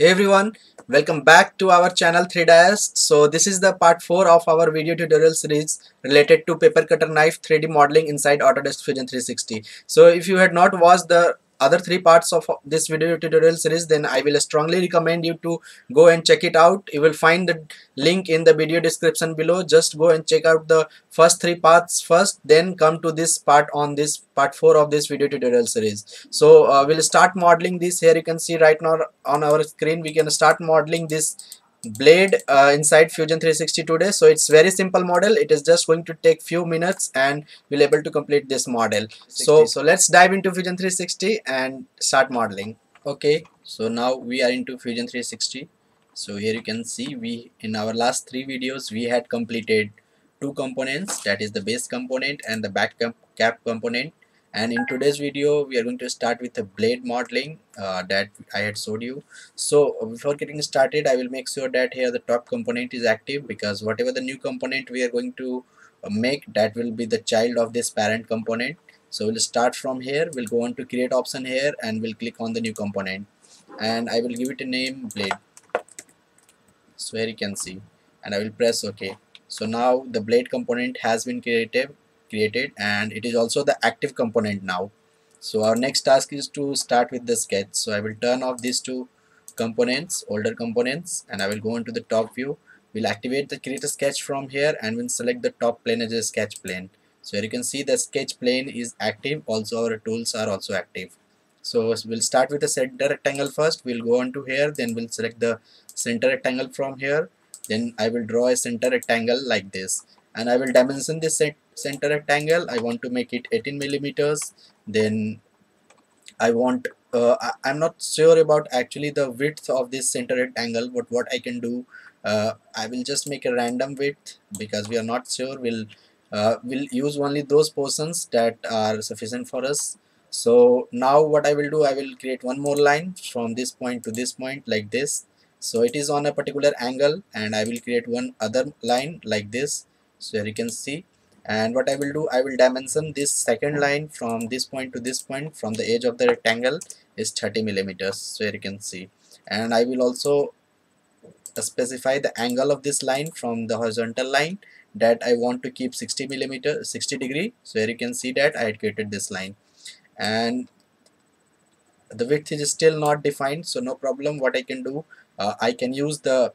Hey everyone, welcome back to our channel 3Diest. So this is the part 4 of our video tutorial series related to paper cutter knife 3D modeling inside Autodesk Fusion 360. So if you had not watched the other three parts of this video tutorial series then I will strongly recommend you to go and check it out. You will find the link in the video description below. Just go and check out the first three parts first then come to this part on this part 4 of this video tutorial series. So uh, we'll start modeling this. Here you can see right now on our screen we can start modeling this blade uh, inside fusion 360 today. So it's very simple model. It is just going to take few minutes and we'll able to complete this model. So so let's dive into fusion 360 and start modeling. Okay. So now we are into fusion 360 so here you can see we in our last three videos we had completed two components. That is the base component and the back cap component and in today's video we are going to start with the blade modeling uh, that I had showed you. So before getting started I will make sure that here the top component is active because whatever the new component we are going to uh, make that will be the child of this parent component. So we'll start from here. We'll go on to create option here and we'll click on the new component. And I will give it a name blade. So here you can see. And I will press OK so now the blade component has been created created and it is also the active component now. So our next task is to start with the sketch. So I will turn off these two components older components and I will go into the top view. We'll activate the create a sketch from here and we'll select the top plane as a sketch plane. So you can see the sketch plane is active. Also our tools are also active. So we'll start with the center rectangle first. We'll go on to here then we'll select the center rectangle from here. Then I will draw a center rectangle like this. And I will dimension this center rectangle I want to make it 18 millimeters. Then I want uh, I, am not sure about actually the width of this center rectangle but what I can do uh, I will just make a random width because we are not sure. We'll uh, we'll use only those portions that are sufficient for us. So now what I will do I will create one more line from this point to this point like this. So it is on a particular angle and I will create one other line like this. So here you can see and what I will do I will dimension this second line from this point to this point from the edge of the rectangle is 30 millimeters so you can see. And I will also specify the angle of this line from the horizontal line that I want to keep 60 millimeter 60 degree so here you can see that I had created this line. And the width is still not defined so no problem. What I can do uh, I can use the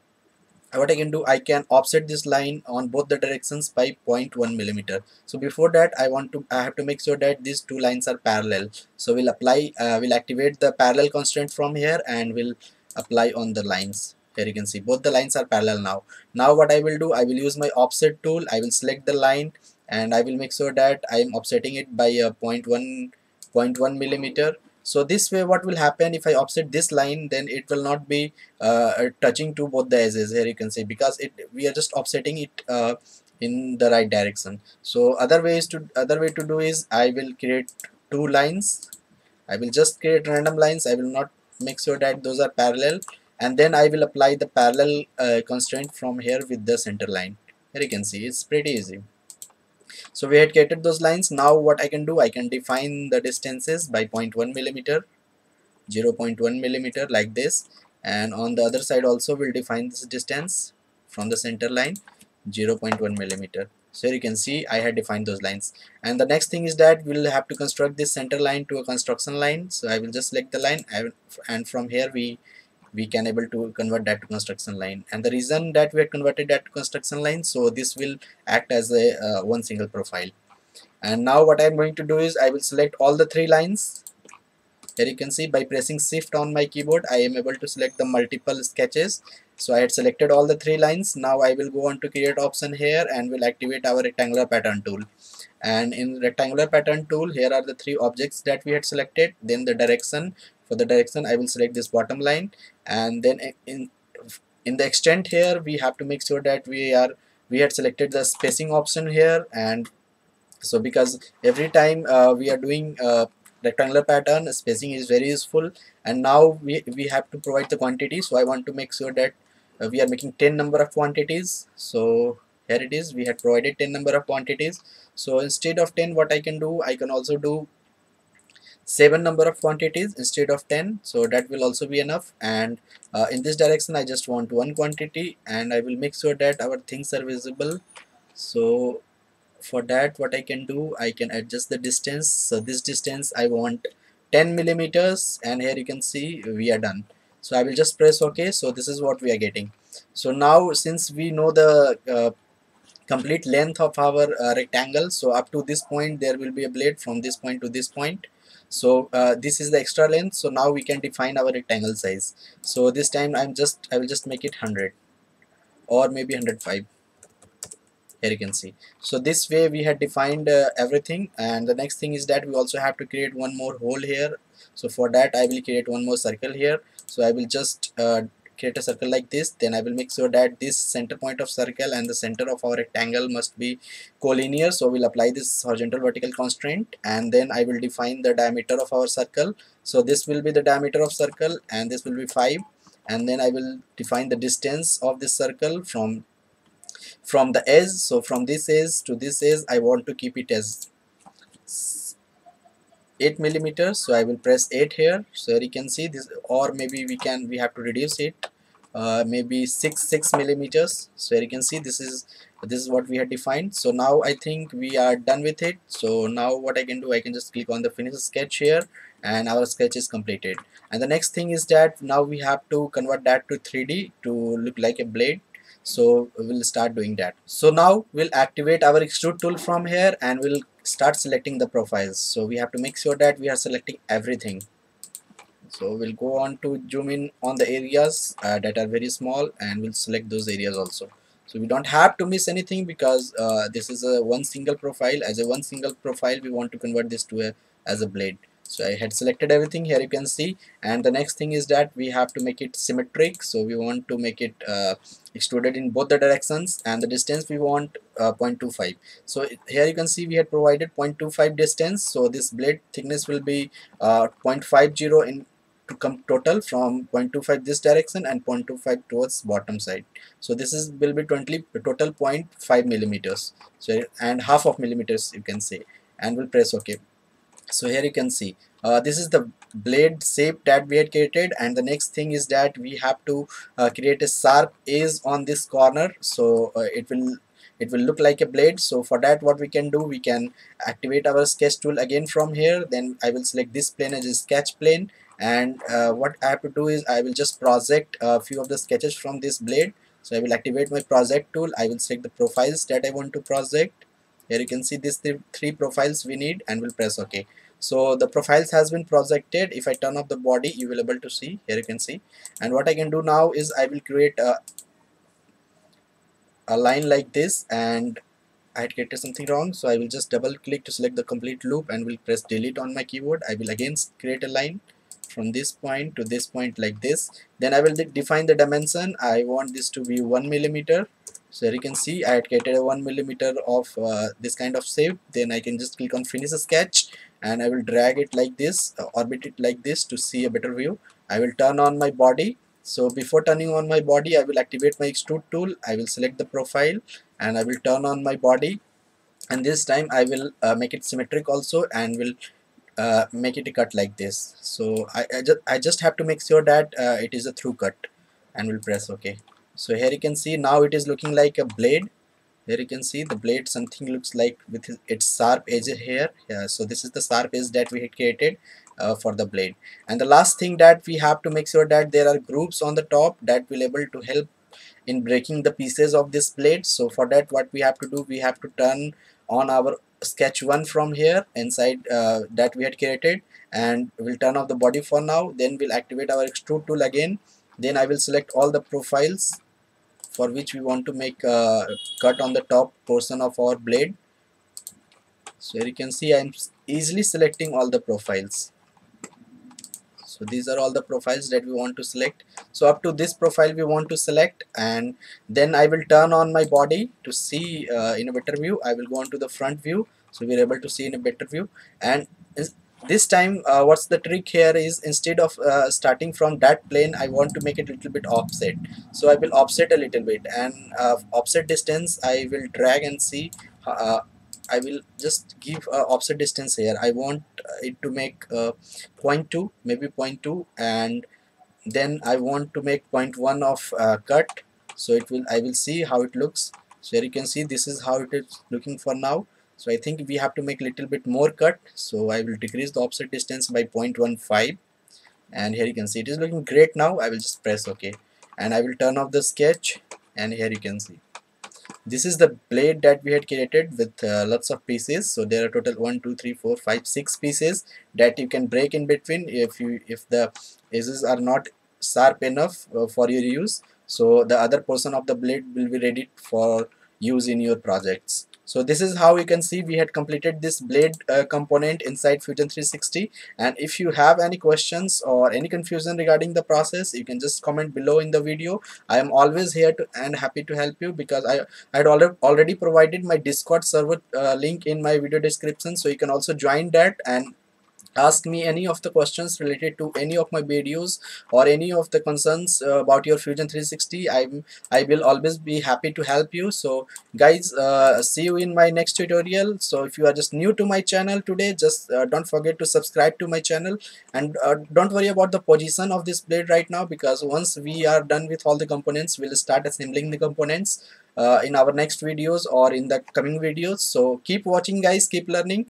what I can do I can offset this line on both the directions by 0.1 millimeter. So before that I want to I have to make sure that these two lines are parallel. So we'll apply uh, we'll activate the parallel constraint from here and we'll apply on the lines. Here you can see both the lines are parallel now. Now what I will do I will use my offset tool. I will select the line and I will make sure that I am offsetting it by a 0.1 0.1 millimeter so this way what will happen? If I offset this line then it will not be uh, touching to both the edges here you can see because it we are just offsetting it uh, in the right direction. So other ways to other way to do is I will create two lines. I will just create random lines. I will not make sure that those are parallel. And then I will apply the parallel uh, constraint from here with the center line. Here you can see it's pretty easy so we had created those lines. Now what I can do I can define the distances by 0.1 millimeter 0.1 millimeter like this. And on the other side also we'll define this distance from the center line 0.1 millimeter. So you can see I had defined those lines. And the next thing is that we'll have to construct this center line to a construction line. So I will just select the line. And from here we we can able to convert that to construction line. And the reason that we had converted that to construction line so this will act as a uh, one single profile. And now what I'm going to do is I will select all the three lines. Here you can see by pressing shift on my keyboard I am able to select the multiple sketches. So I had selected all the three lines. Now I will go on to create option here and will activate our rectangular pattern tool. And in rectangular pattern tool here are the three objects that we had selected. Then the direction for the direction I will select this bottom line. And then in in the extent here we have to make sure that we are we had selected the spacing option here. And so because every time uh, we are doing uh, rectangular pattern spacing is very useful. And now we, we have to provide the quantity. So I want to make sure that uh, we are making 10 number of quantities. So here it is. We had provided 10 number of quantities. So instead of 10 what I can do I can also do seven number of quantities instead of 10 so that will also be enough. And uh, in this direction I just want one quantity and I will make sure that our things are visible. So for that what I can do I can adjust the distance. So this distance I want 10 millimeters and here you can see we are done. So I will just press ok. So this is what we are getting. So now since we know the uh, complete length of our uh, rectangle so up to this point there will be a blade from this point to this point so uh, this is the extra length. So now we can define our rectangle size. So this time I'm just I will just make it 100 or maybe 105 here you can see. So this way we had defined uh, everything. And the next thing is that we also have to create one more hole here. So for that I will create one more circle here. So I will just uh, create a circle like this then I will make sure that this center point of circle and the center of our rectangle must be collinear. So we'll apply this horizontal vertical constraint and then I will define the diameter of our circle. So this will be the diameter of circle and this will be 5 and then I will define the distance of this circle from from the edge. So from this edge to this edge I want to keep it as 8 millimeters. So I will press 8 here. So you can see this or maybe we can we have to reduce it uh, maybe 6 6 millimeters. So you can see this is this is what we had defined. So now I think we are done with it. So now what I can do I can just click on the finish sketch here and our sketch is completed. And the next thing is that now we have to convert that to 3d to look like a blade. So we'll start doing that. So now we'll activate our extrude tool from here and we'll start selecting the profiles. So we have to make sure that we are selecting everything so we'll go on to zoom in on the areas uh, that are very small and we'll select those areas also. So we don't have to miss anything because uh, this is a one single profile. As a one single profile we want to convert this to a as a blade. So I had selected everything. Here you can see. And the next thing is that we have to make it symmetric. So we want to make it uh, extruded in both the directions and the distance we want uh, 0.25 so here you can see we had provided 0.25 distance. So this blade thickness will be uh, 0.50 in to come total from 0.25 this direction and 0.25 towards bottom side. So this is will be 20 total 0.5 millimeters. So and half of millimeters you can say. And we'll press ok so here you can see uh, this is the blade shape that we had created. And the next thing is that we have to uh, create a sharp edge on this corner. So uh, it will it will look like a blade. So for that what we can do we can activate our sketch tool again from here. Then I will select this plane as a sketch plane and uh, what I have to do is I will just project a few of the sketches from this blade. So I will activate my project tool. I will select the profiles that I want to project. Here you can see these th three profiles we need and we'll press ok so the profiles has been projected. If I turn off the body you will able to see. Here you can see. And what I can do now is I will create a, a line like this and I had created something wrong. So I will just double click to select the complete loop and will press delete on my keyboard. I will again create a line from this point to this point like this then I will de define the dimension. I want this to be one millimeter. So you can see I had created a one millimeter of uh, this kind of shape. Then I can just click on finish a sketch and I will drag it like this uh, orbit it like this to see a better view. I will turn on my body. So before turning on my body I will activate my extrude tool. I will select the profile and I will turn on my body. And this time I will uh, make it symmetric also and will uh, make it a cut like this. So I, I, just, I just have to make sure that uh, it is a through cut and we'll press ok so here you can see now it is looking like a blade. Here you can see the blade something looks like with its sharp edge here. Yeah, so this is the sharp edge that we had created uh, for the blade. And the last thing that we have to make sure that there are grooves on the top that will able to help in breaking the pieces of this blade. So for that what we have to do we have to turn on our sketch one from here inside uh, that we had created and we'll turn off the body for now. Then we'll activate our extrude tool again. Then I will select all the profiles for which we want to make a cut on the top portion of our blade. So here you can see I'm easily selecting all the profiles so these are all the profiles that we want to select. So up to this profile we want to select and then I will turn on my body to see uh, in a better view. I will go on to the front view. So we're able to see in a better view. And this time uh, what's the trick here is instead of uh, starting from that plane I want to make it a little bit offset. So I will offset a little bit and uh, offset distance I will drag and see uh, I will just give a offset distance here. I want it to make uh, 0.2 maybe 0.2 and then I want to make 0.1 of uh, cut. So it will I will see how it looks. So here you can see this is how it is looking for now. So I think we have to make little bit more cut. So I will decrease the offset distance by 0.15 and here you can see it is looking great now. I will just press OK and I will turn off the sketch. And here you can see this is the blade that we had created with uh, lots of pieces. So there are total one two three four five six pieces that you can break in between if you if the edges are not sharp enough uh, for your use. So the other portion of the blade will be ready for use in your projects so this is how you can see we had completed this blade uh, component inside Fusion 360 and if you have any questions or any confusion regarding the process you can just comment below in the video. I am always here to and happy to help you because I had already already provided my discord server uh, link in my video description. So you can also join that and ask me any of the questions related to any of my videos or any of the concerns uh, about your fusion 360 i'm i will always be happy to help you. So guys uh, see you in my next tutorial. So if you are just new to my channel today just uh, don't forget to subscribe to my channel. And uh, don't worry about the position of this blade right now because once we are done with all the components we'll start assembling the components uh, in our next videos or in the coming videos. So keep watching guys. Keep learning